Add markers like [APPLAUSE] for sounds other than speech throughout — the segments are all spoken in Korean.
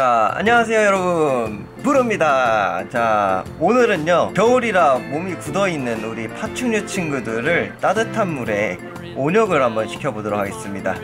자 안녕하세요 여러분. 부릅니다. 자 오늘은요 겨울이라 몸이 굳어있는 우리 파충류 친구들을 따뜻한 물에 온욕을 한번 시켜보도록 하겠습니다.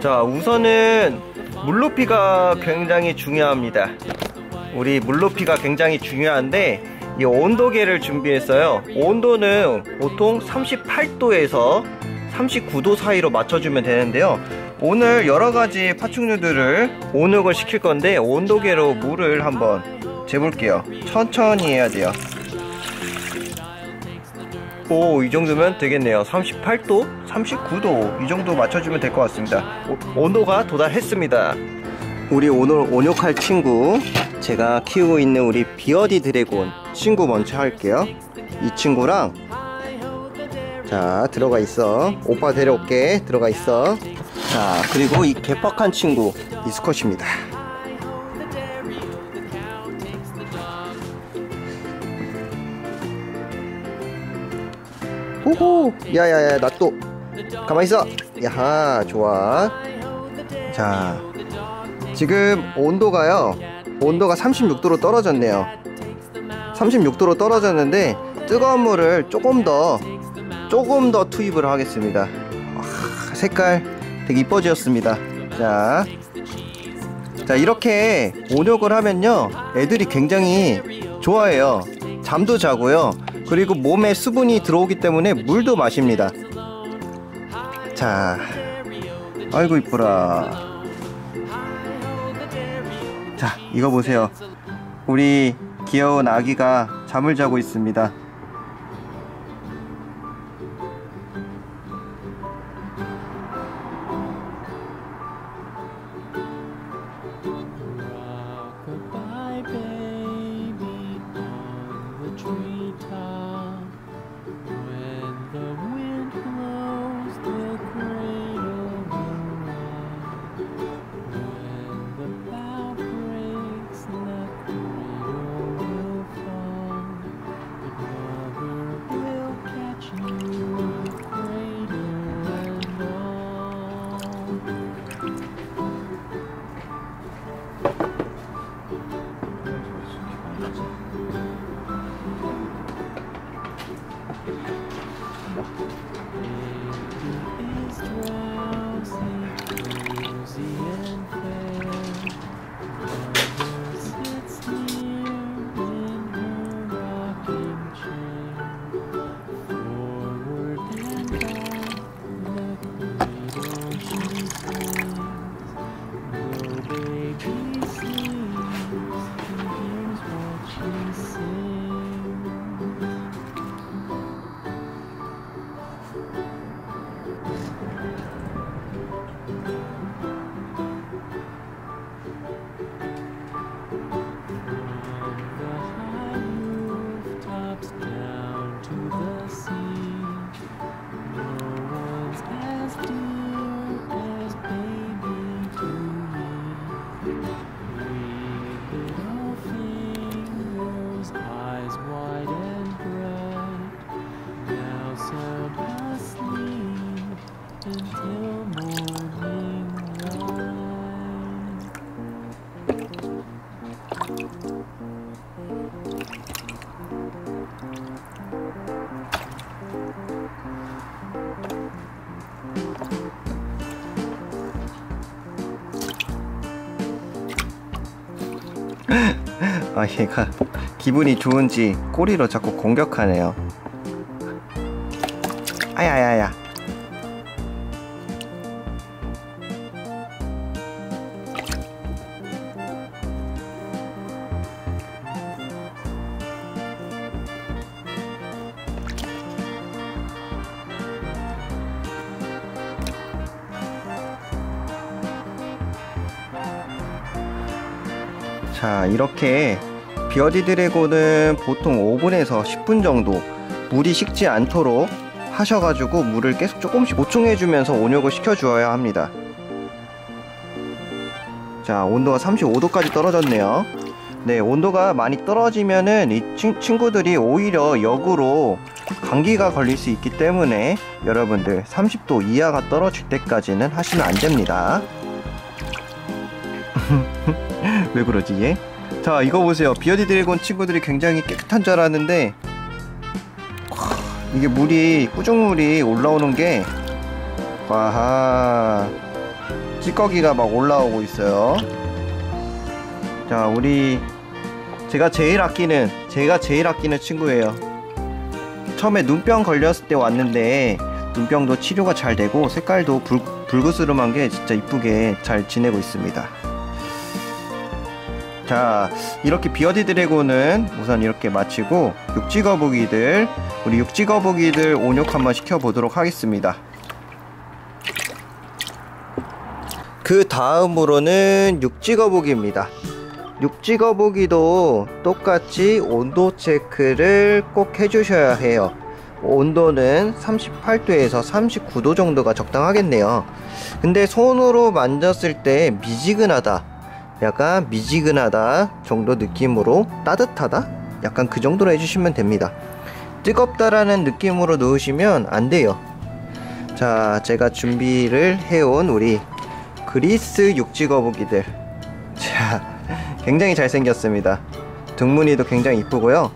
자 우선은 물높이가 굉장히 중요합니다. 우리 물높이가 굉장히 중요한데 이 온도계를 준비했어요. 온도는 보통 38도에서 39도 사이로 맞춰주면 되는데요 오늘 여러가지 파충류들을 온욕을 시킬 건데 온도계로 물을 한번 재볼게요. 천천히 해야 돼요. 오 이 정도면 되겠네요. 38도? 39도? 이 정도 맞춰주면 될 것 같습니다. 오, 온도가 도달했습니다. 우리 오늘 온욕할 친구 제가 키우고 있는 우리 비어디 드래곤 친구 먼저 할게요. 이 친구랑 자 들어가 있어. 오빠 데려올게. 들어가 있어 자 그리고 이 개빡한 친구 이 스컷입니다. 호호 야야야 나 또 가만히 있어. 야하 좋아. 자 지금 온도가요 온도가 36도로 떨어졌네요. 36도로 떨어졌는데 뜨거운 물을 조금 더 조금 더 투입을 하겠습니다. 와, 색깔 되게 이뻐지었습니다. 자, 자 이렇게 온욕을 하면요 애들이 굉장히 좋아해요. 잠도 자고요. 그리고 몸에 수분이 들어오기 때문에 물도 마십니다. 자 아이고 이쁘라. 자 이거 보세요. 우리 귀여운 아기가 잠을 자고 있습니다 아 얘가 기분이 좋은지 꼬리로 자꾸 공격하네요. 아야야 자 이렇게 비어디 드래곤은 보통 5분에서 10분 정도 물이 식지 않도록 하셔가지고 물을 계속 조금씩 보충해주면서 온욕을 시켜주어야 합니다. 자 온도가 35도까지 떨어졌네요. 네 온도가 많이 떨어지면은 이 친, 친구들이 오히려 역으로 감기가 걸릴 수 있기 때문에 여러분들 30도 이하가 떨어질 때까지는 하시면 안 됩니다 왜 그러지 얘? 자 이거 보세요. 비어디 드래곤 친구들이 굉장히 깨끗한 줄 알았는데 와, 이게 물이 꾸중물이 올라오는 게 와하 찌꺼기가 막 올라오고 있어요. 자 우리 제가 제일 아끼는 제가 제일 아끼는 친구예요. 처음에 눈병 걸렸을 때 왔는데 눈병도 치료가 잘 되고 색깔도 불, 불그스름한 게 진짜 이쁘게 잘 지내고 있습니다 자 이렇게 비어디 드래곤은 우선 이렇게 마치고 육지 거북이들 우리 육지 거북이들 온욕 한번 시켜보도록 하겠습니다. 그 다음으로는 육지 거북이입니다. 육지 거북이도 똑같이 온도 체크를 꼭 해주셔야 해요. 온도는 38도에서 39도 정도가 적당하겠네요. 근데 손으로 만졌을 때 미지근하다 약간 미지근하다 정도 느낌으로 따뜻하다? 약간 그 정도로 해주시면 됩니다. 뜨겁다라는 느낌으로 넣으시면 안 돼요. 자 제가 준비를 해온 우리 그리스 육지 거북이들. 자 [LAUGHS] 굉장히 잘생겼습니다. 등무늬도 굉장히 이쁘고요.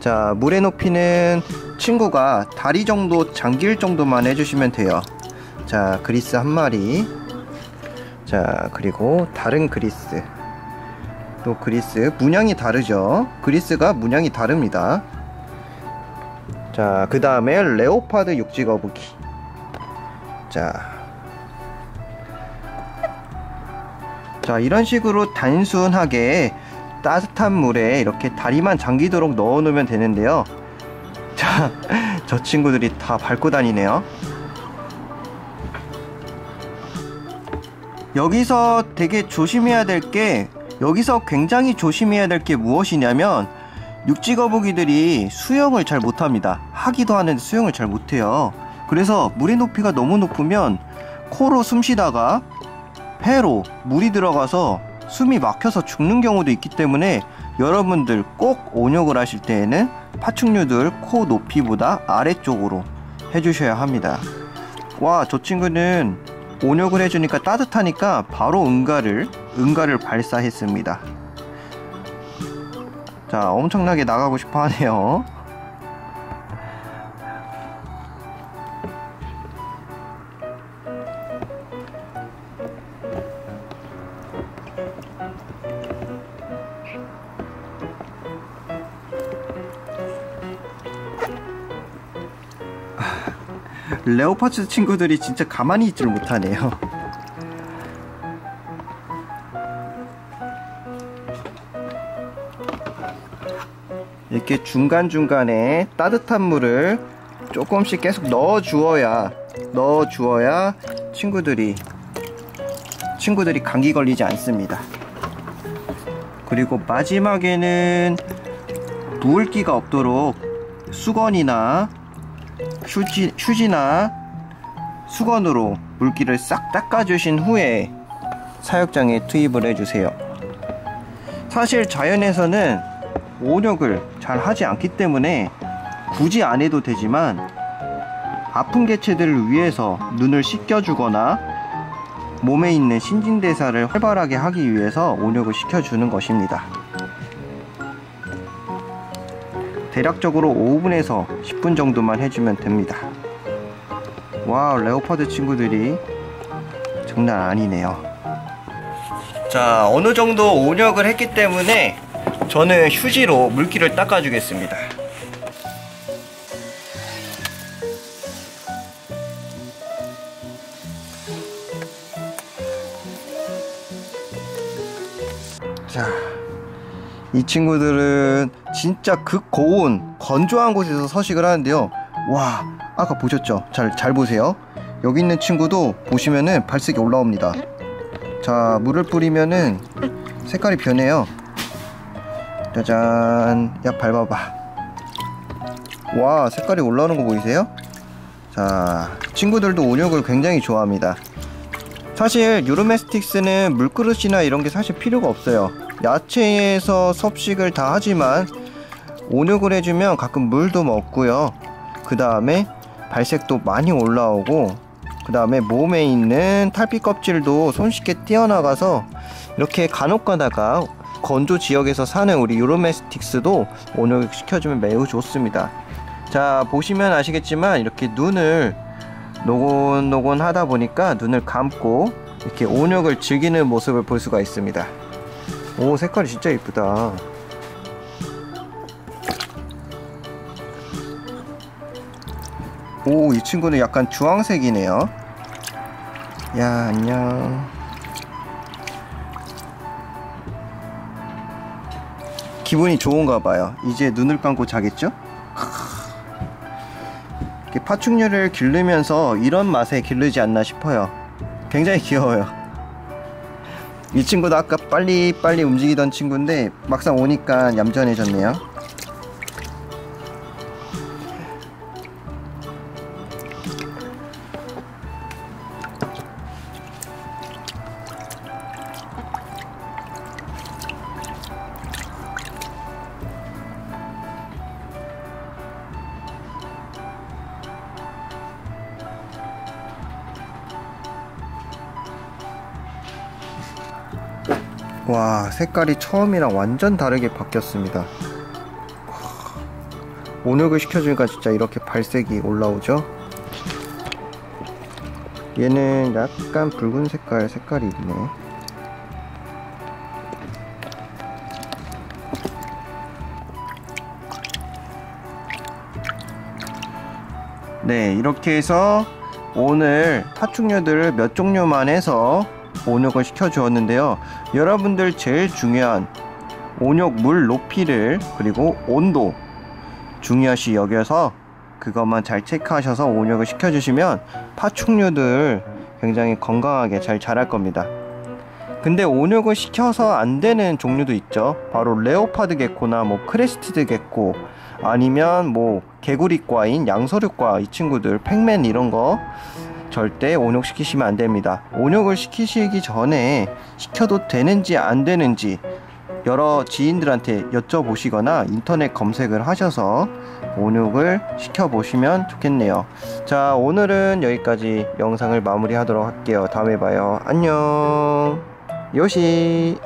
자 물의 높이는 친구가 다리 정도 잠길 정도만 해주시면 돼요. 자 그리스 한 마리 자 그리고 다른 그리스. 또 그리스 문양이 다르죠? 그리스가 문양이 다릅니다. 자 그 다음에 레오파드 육지 거북이 자. 자 이런 식으로 단순하게 따뜻한 물에 이렇게 다리만 잠기도록 넣어 놓으면 되는데요. 자 [LAUGHS] 저 친구들이 다 밟고 다니네요 여기서 되게 조심해야 될 게 여기서 굉장히 조심해야 될 게 무엇이냐면 육지 거북이들이 수영을 잘 못합니다. 하기도 하는데 수영을 잘 못해요. 그래서 물의 높이가 너무 높으면 코로 숨 쉬다가 폐로 물이 들어가서 숨이 막혀서 죽는 경우도 있기 때문에 여러분들 꼭 온욕을 하실 때에는 파충류들 코 높이보다 아래쪽으로 해주셔야 합니다. 와 저 친구는 온욕을 해주니까 따뜻하니까 바로 응가를 응가를 발사했습니다. 자 엄청나게 나가고 싶어 하네요 레오파츠 친구들이 진짜 가만히 있질 못하네요. 이렇게 중간중간에 따뜻한 물을 조금씩 계속 넣어 주어야 넣어 주어야 친구들이 친구들이 감기 걸리지 않습니다. 그리고 마지막에는 부을기가 없도록 수건이나 휴지, 휴지나 수건으로 물기를 싹 닦아주신 후에 사육장에 투입을 해주세요. 사실 자연에서는 온욕을 잘 하지 않기 때문에 굳이 안 해도 되지만 아픈 개체들을 위해서 눈을 씻겨주거나 몸에 있는 신진대사를 활발하게 하기 위해서 온욕을 시켜주는 것입니다. 대략적으로 5분에서 10분 정도만 해주면 됩니다. 와 레오파드 친구들이 장난 아니네요. 자 어느 정도 온역을 했기 때문에 저는 휴지로 물기를 닦아 주겠습니다. 자, 이 친구들은 진짜 극고온 건조한 곳에서 서식을 하는데요. 와, 아까 보셨죠? 잘, 잘 보세요. 여기 있는 친구도 보시면은 발색이 올라옵니다. 자, 물을 뿌리면은 색깔이 변해요. 짜잔. 야, 밟아봐. 와, 색깔이 올라오는 거 보이세요? 자, 친구들도 온욕을 굉장히 좋아합니다. 사실 유로메스틱스는 물그릇이나 이런 게 사실 필요가 없어요. 야채에서 섭식을 다 하지만 온욕을 해주면 가끔 물도 먹고요. 그 다음에 발색도 많이 올라오고 그 다음에 몸에 있는 탈피 껍질도 손쉽게 띄어나가서 이렇게 간혹 가다가 건조 지역에서 사는 우리 유로메스틱스도 온욕 시켜주면 매우 좋습니다. 자 보시면 아시겠지만 이렇게 눈을 노곤노곤 하다 보니까 눈을 감고 이렇게 온욕을 즐기는 모습을 볼 수가 있습니다. 오 색깔이 진짜 이쁘다. 오 이 친구는 약간 주황색이네요. 야 안녕. 기분이 좋은가 봐요. 이제 눈을 감고 자겠죠? [LAUGHS] 파충류를 기르면서 이런 맛에 기르지 않나 싶어요. 굉장히 귀여워요. 이 친구도 아까 빨리 빨리 움직이던 친구인데 막상 오니까 얌전해졌네요. 와 색깔이 처음이랑 완전 다르게 바뀌었습니다. 온욕을 시켜주니까 진짜 이렇게 발색이 올라오죠? 얘는 약간 붉은 색깔 색깔이 있네. 네 이렇게 해서 오늘 파충류들을 몇 종류만 해서 온욕을 시켜 주었는데요. 여러분들 제일 중요한 온욕 물 높이를 그리고 온도 중요시 여겨서 그것만 잘 체크하셔서 온욕을 시켜 주시면 파충류들 굉장히 건강하게 잘 자랄 겁니다. 근데 온욕을 시켜서 안 되는 종류도 있죠. 바로 leopard gecko나 뭐 crested gecko 아니면 뭐 개구리과인 양서류과 이 친구들 Pacman 이런 거 절대 온욕시키시면 안 됩니다. 온욕을 시키시기 전에 시켜도 되는지 안 되는지 여러 지인들한테 여쭤보시거나 인터넷 검색을 하셔서 온욕을 시켜보시면 좋겠네요. 자, 오늘은 여기까지 영상을 마무리하도록 할게요. 다음에 봐요. 안녕. 요시.